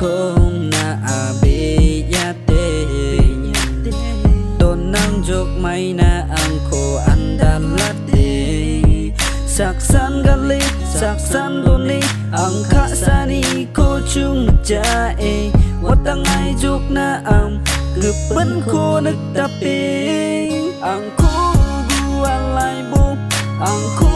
không na à bê ya tê Tôn năng dục may na ăn khổ ăn đà lát tê. Sạc san gan lít, sạc san đô lít Ăn khá xa đi cô chung cha ê. Wa tăng ai dục na ăn Gực bấn khô nức tạp bê Ăn khô gu à lại bông Ăn khô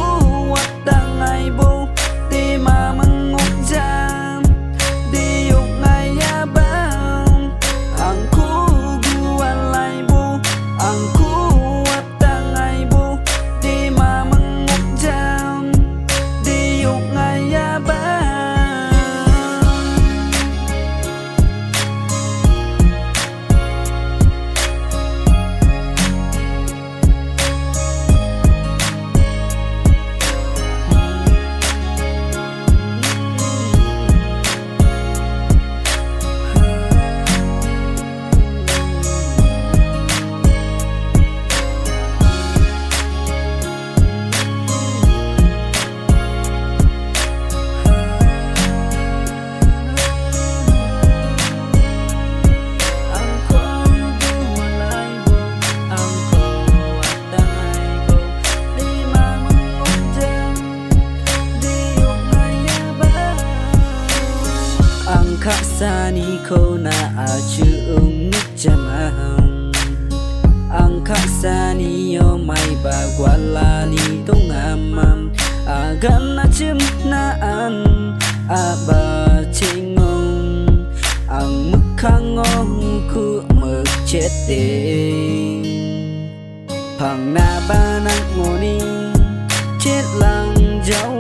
khá xa ni ko na achuong hồng Ang kasani yo may la ni tungamam. Gần na chimnaan Aba chingong Ang mất chết té, phẳng na ba nặng ngô ni Chết lăng dấu